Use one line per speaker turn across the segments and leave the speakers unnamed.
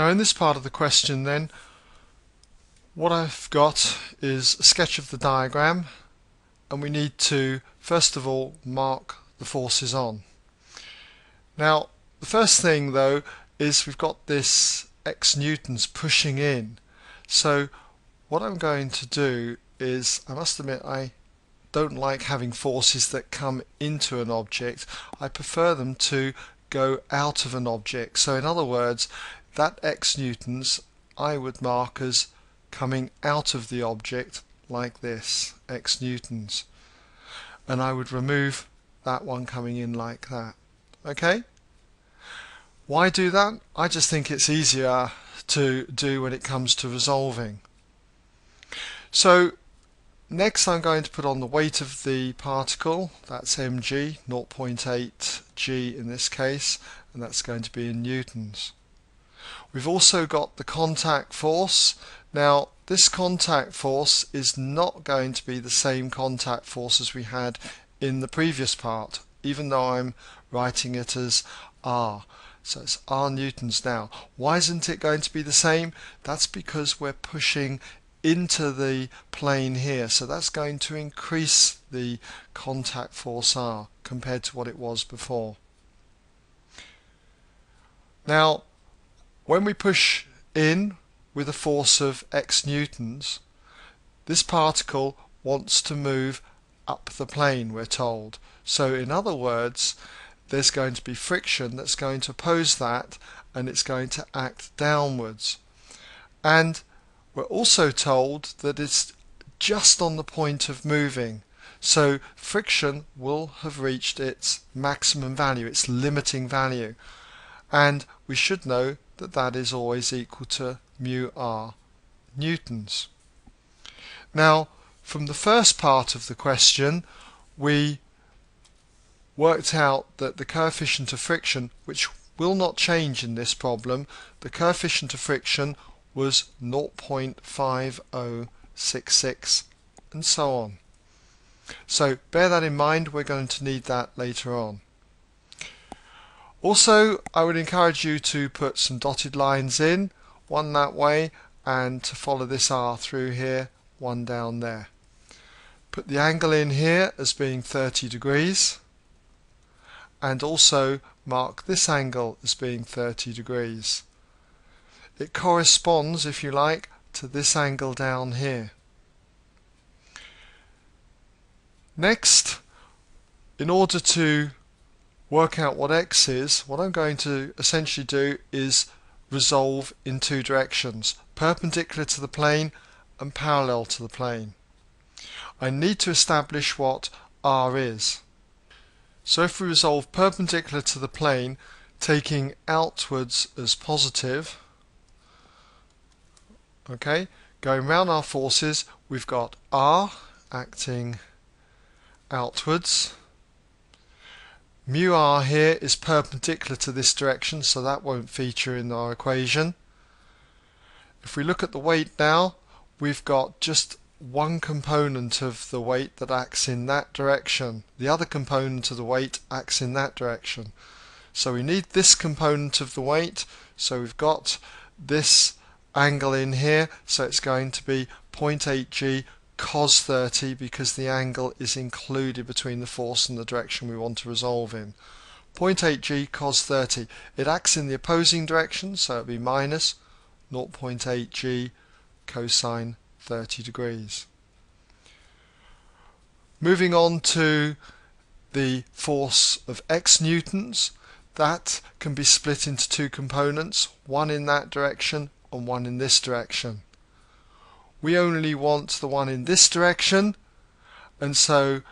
Now in this part of the question then, what I've got is a sketch of the diagram and we need to first of all mark the forces on. Now the first thing though is we've got this x newtons pushing in. So what I'm going to do is I must admit I don't like having forces that come into an object. I prefer them to go out of an object. So in other words that x newtons I would mark as coming out of the object like this x newtons and I would remove that one coming in like that. Okay? Why do that? I just think it's easier to do when it comes to resolving. So next I'm going to put on the weight of the particle. That's mg 0.8 g in this case and that's going to be in newtons We've also got the contact force. Now this contact force is not going to be the same contact force as we had in the previous part even though I'm writing it as R. So it's R newtons now. Why isn't it going to be the same? That's because we're pushing into the plane here. So that's going to increase the contact force R compared to what it was before. Now when we push in with a force of x newtons, this particle wants to move up the plane, we're told. So in other words, there's going to be friction that's going to oppose that and it's going to act downwards. And we're also told that it's just on the point of moving. So friction will have reached its maximum value, its limiting value. And we should know that that is always equal to mu r newtons. Now from the first part of the question we worked out that the coefficient of friction which will not change in this problem the coefficient of friction was 0.5066 and so on. So bear that in mind we're going to need that later on. Also, I would encourage you to put some dotted lines in, one that way, and to follow this R through here, one down there. Put the angle in here as being 30 degrees, and also mark this angle as being 30 degrees. It corresponds, if you like, to this angle down here. Next, in order to work out what x is, what I'm going to essentially do is resolve in two directions, perpendicular to the plane and parallel to the plane. I need to establish what r is. So if we resolve perpendicular to the plane, taking outwards as positive, okay, going round our forces, we've got r acting outwards, Mu r here is perpendicular to this direction so that won't feature in our equation. If we look at the weight now we've got just one component of the weight that acts in that direction. The other component of the weight acts in that direction. So we need this component of the weight so we've got this angle in here so it's going to be 0.8g cos 30 because the angle is included between the force and the direction we want to resolve in. 0.8g cos 30. It acts in the opposing direction, so it'll be minus 0.8g cosine 30 degrees. Moving on to the force of x newtons, that can be split into two components, one in that direction and one in this direction we only want the one in this direction. And so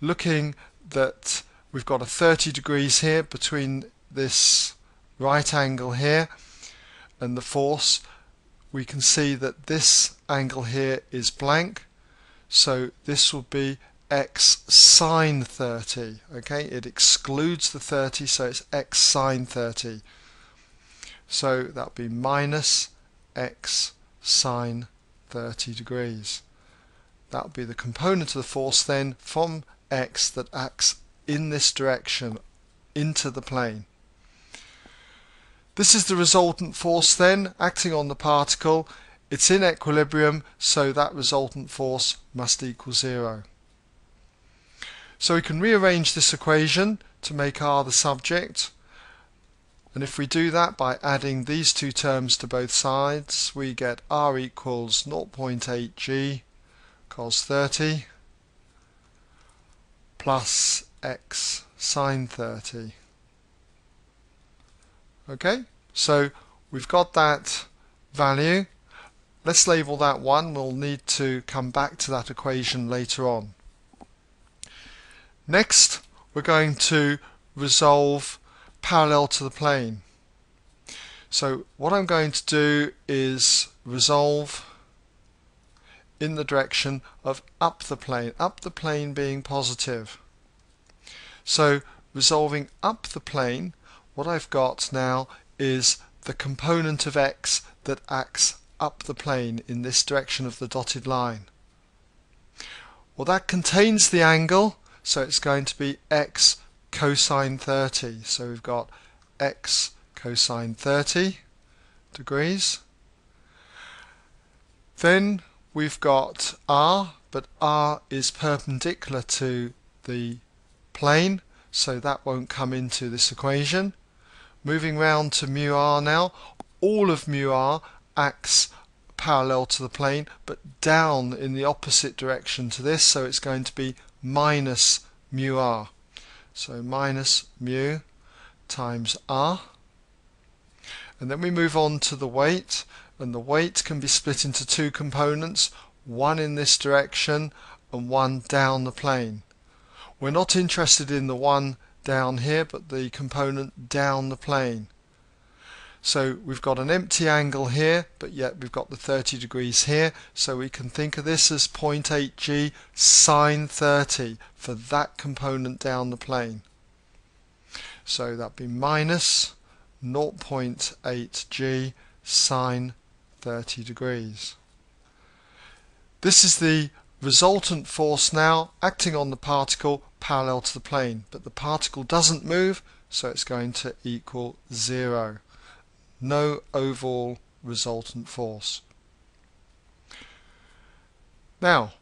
looking that we've got a 30 degrees here between this right angle here and the force we can see that this angle here is blank. So this will be x sine 30 okay? It excludes the 30 so it's x sine 30 so that'll be minus x sine 30 degrees. That would be the component of the force then from x that acts in this direction into the plane. This is the resultant force then acting on the particle. It's in equilibrium, so that resultant force must equal zero. So we can rearrange this equation to make R the subject. And if we do that by adding these two terms to both sides, we get R equals 0.8 g cos 30 plus x sine 30. Okay, so we've got that value. Let's label that 1. We'll need to come back to that equation later on. Next, we're going to resolve parallel to the plane. So what I'm going to do is resolve in the direction of up the plane, up the plane being positive. So resolving up the plane, what I've got now is the component of x that acts up the plane in this direction of the dotted line. Well that contains the angle so it's going to be x cosine 30 so we've got x cosine 30 degrees. Then we've got r but r is perpendicular to the plane so that won't come into this equation. Moving round to mu r now, all of mu r acts parallel to the plane but down in the opposite direction to this so it's going to be minus mu r. So minus mu times r and then we move on to the weight and the weight can be split into two components one in this direction and one down the plane. We're not interested in the one down here but the component down the plane. So we've got an empty angle here but yet we've got the 30 degrees here so we can think of this as 0.8g sine 30 for that component down the plane. So that'd be minus 0.8g sine 30 degrees. This is the resultant force now acting on the particle parallel to the plane but the particle doesn't move so it's going to equal zero no overall resultant force. Now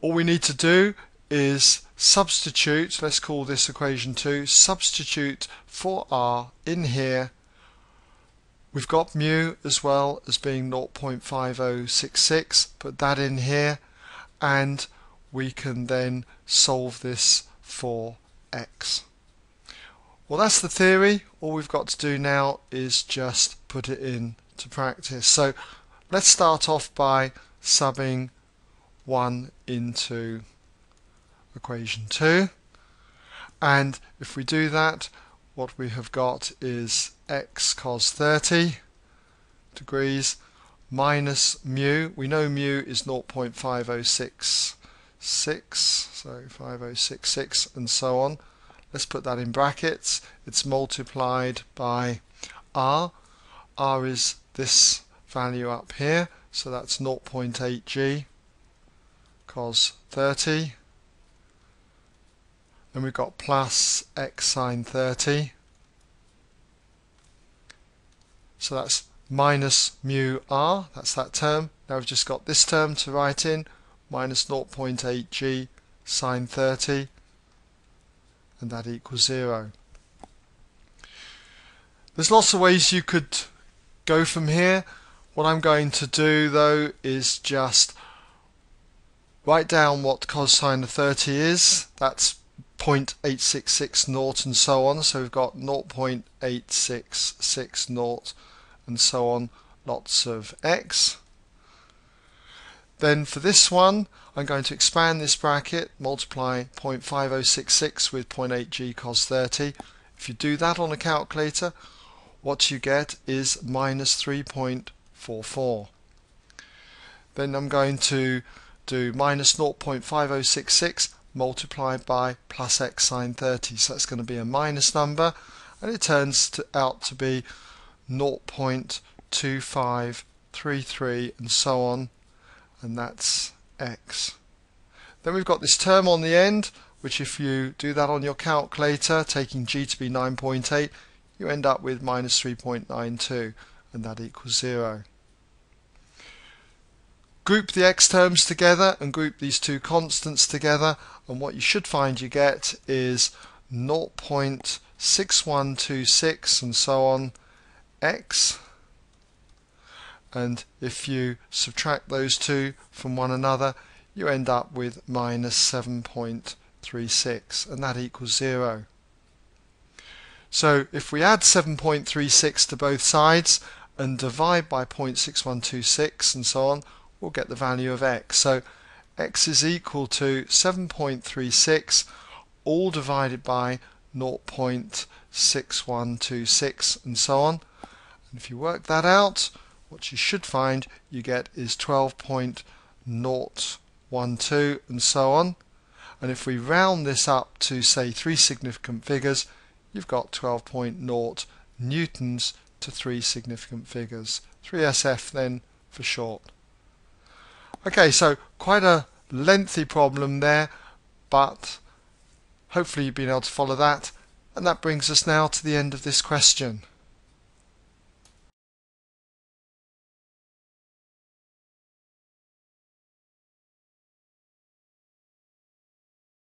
all we need to do is substitute let's call this equation 2 substitute for r in here. We've got mu as well as being 0.5066 put that in here and we can then solve this for x. Well that's the theory, all we've got to do now is just put it into practice. So let's start off by subbing 1 into equation 2 and if we do that what we have got is x cos 30 degrees minus mu. We know mu is 0.5066, so 5066 and so on. Let's put that in brackets. It's multiplied by r. r is this value up here, so that's 0.8g cos 30. Then we've got plus x sine 30. So that's minus mu r, that's that term. Now we've just got this term to write in, minus 0.8g sine 30, and that equals 0. There's lots of ways you could go from here. What I'm going to do though is just write down what cosine of 30 is. That's 0.866 naught and so on. So we've got 0.866 naught and so on, lots of x. Then for this one, I'm going to expand this bracket, multiply 0.5066 with 0.8g cos 30. If you do that on a calculator, what you get is minus 3.44. Then I'm going to do minus 0.5066 multiplied by plus x sine 30. So that's going to be a minus number, and it turns to, out to be 0.2533 and so on and that's x. Then we've got this term on the end which if you do that on your calculator taking g to be 9.8 you end up with minus 3.92 and that equals 0. Group the x terms together and group these two constants together and what you should find you get is 0.6126 and so on x and if you subtract those two from one another you end up with minus 7.36 and that equals 0. So if we add 7.36 to both sides and divide by 0.6126 and so on we'll get the value of x. So x is equal to 7.36 all divided by 0.6126 and so on. And if you work that out, what you should find you get is 12.012 and so on. And if we round this up to say three significant figures, you've got 12.0 newtons to three significant figures. 3SF then for short. Okay, so quite a lengthy problem there, but hopefully you've been able to follow that. And that brings us now to the end of this question.